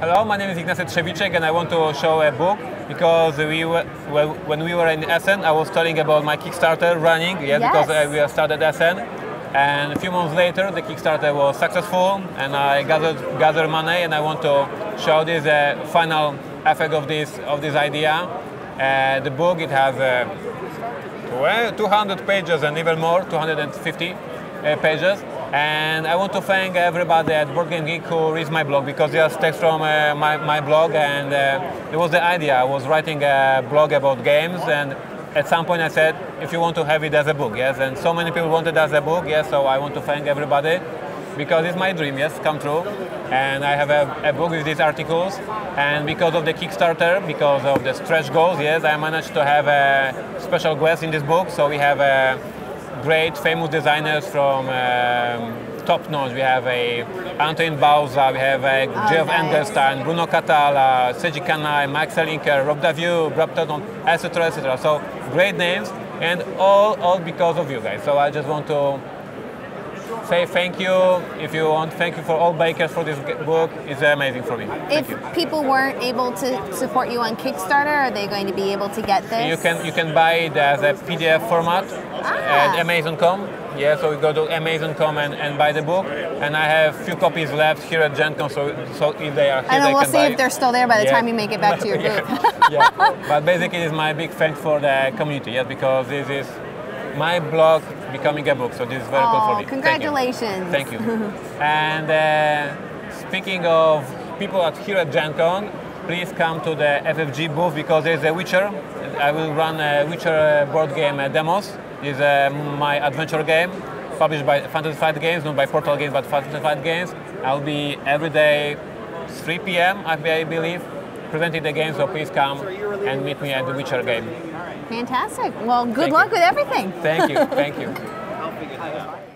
Hello, my name is Ignacy Trzewiczek and I want to show a book because we were, when we were in Essen, I was telling about my Kickstarter running, Yes. because uh, we started Essen. And a few months later, the Kickstarter was successful and I gathered, gathered money and I want to show this uh, final effect of this, of this idea. Uh, the book, it has uh, well, 200 pages and even more, 250 uh, pages. And I want to thank everybody at Board Game Geek who reads my blog because just text from uh, my, my blog and uh, it was the idea. I was writing a blog about games and at some point I said, if you want to have it as a book, yes. And so many people wanted as a book, yes. So I want to thank everybody because it's my dream, yes, come true. And I have a, a book with these articles. And because of the Kickstarter, because of the stretch goals, yes, I managed to have a special guest in this book. So we have a great famous designers from um, top notch. We have a Antoine Bauza, we have a Geoff nice. Engelstein, Bruno Cathala, Seiji Kanai, Max Selinker, Rob Daviau, Rob Tutton, etc., etc. So great names, and all all because of you guys. So I just want to say thank you. If you want, thank you for all bakers for this book. It's amazing for me. Thank If you. people weren't able to support you on Kickstarter, are they going to be able to get this? You can you can buy it as a PDF format Ah. at Amazon.com. Yeah, so you go to Amazon.com and, and buy the book. And I have few copies left here at GenCon, so so if they are here, And then we'll can see if they're still there by the Yeah. time you make it back to your Yeah. booth. yeah. But basically, it's my big thanks for the community, yes, because this is my blog becoming a book, so this is very cool for Oh, me. Thank you. congratulations. Thank you. and uh, speaking of people at here at GenCon, please come to the FFG booth because there's a Witcher. I will run a Witcher uh, board game uh, demos. It's uh, my adventure game published by Fantasy Flight Games, not by Portal Games, but Fantasy Flight Games. I'll be every day 3 p.m. I believe presenting the game. So please come and meet me at the Witcher game. Fantastic. Well, good Thank luck you. with everything. Thank you. Thank you.